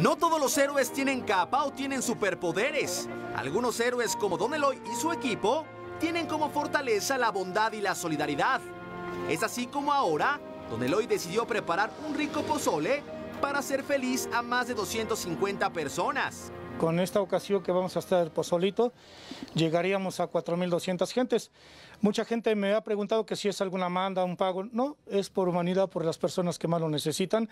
No todos los héroes tienen capa o tienen superpoderes. Algunos héroes como Don Eloy y su equipo tienen como fortaleza la bondad y la solidaridad. Es así como ahora, Don Eloy decidió preparar un rico pozole para hacer feliz a más de 250 personas. Con esta ocasión que vamos a estar pozolito, llegaríamos a 4.200 gentes. Mucha gente me ha preguntado que si es alguna manda, un pago. No, es por humanidad, por las personas que más lo necesitan,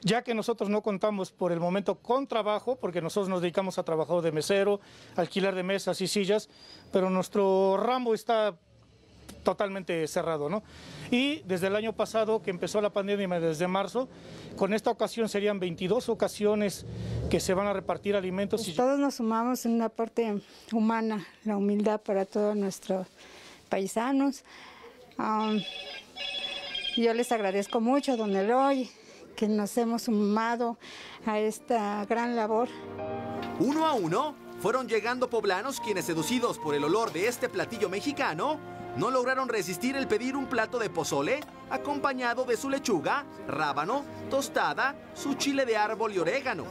ya que nosotros no contamos por el momento con trabajo, porque nosotros nos dedicamos a trabajo de mesero, alquiler de mesas y sillas, pero nuestro ramo está totalmente cerrado, ¿no? Y desde el año pasado que empezó la pandemia, desde marzo, con esta ocasión serían 22 ocasiones que se van a repartir alimentos. Pues todos nos sumamos en una parte humana, la humildad para todos nuestros paisanos. yo les agradezco mucho, don Eloy, que nos hemos sumado a esta gran labor. Uno a uno fueron llegando poblanos quienes seducidos por el olor de este platillo mexicano no lograron resistir el pedir un plato de pozole acompañado de su lechuga, rábano, tostada, su chile de árbol y orégano.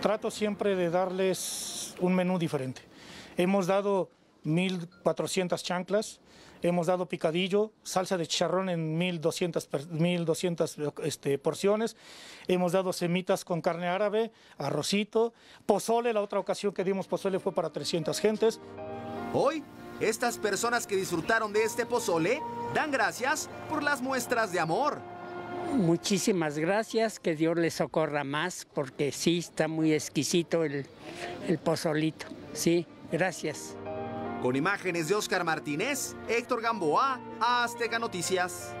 Trato siempre de darles un menú diferente. Hemos dado 1.400 chanclas, hemos dado picadillo, salsa de chicharrón en 1.200, 1200 este, porciones, hemos dado semitas con carne árabe, arrocito, pozole, la otra ocasión que dimos pozole fue para 300 gentes. Hoy estas personas que disfrutaron de este pozole dan gracias por las muestras de amor. Muchísimas gracias, que Dios les socorra más, porque sí está muy exquisito el, el pozolito. Sí, gracias. Con imágenes de Oscar Martínez, Héctor Gamboa, Azteca Noticias.